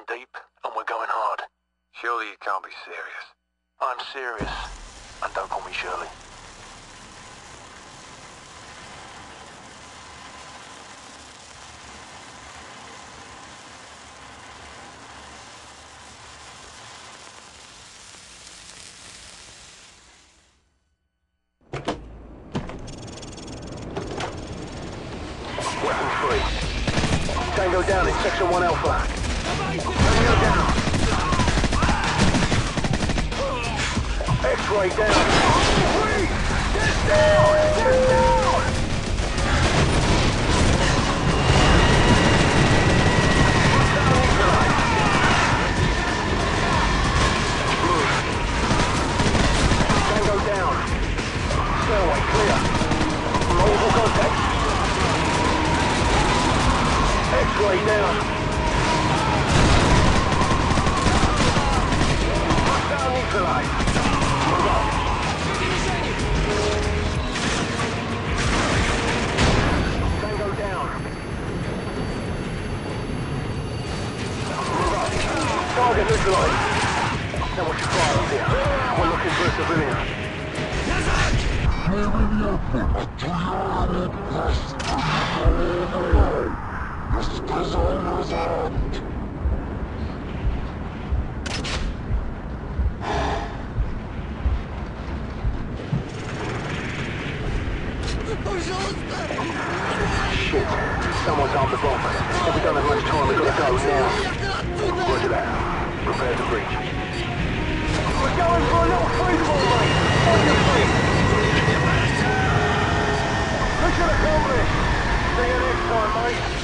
in deep, and we're going hard. Surely you can't be serious. I'm serious, and don't call me Shirley. Weapon free. Tango down in Section 1 Alpha. X-ray down. Get down! Here? Looking for a Shit. Someone's armed the bomb. If we don't have much time, we've got to go now. Roger that. Prepare to breach. We're going for a little freefall, mate. On your feet. Mission accomplished. See you next time, mate.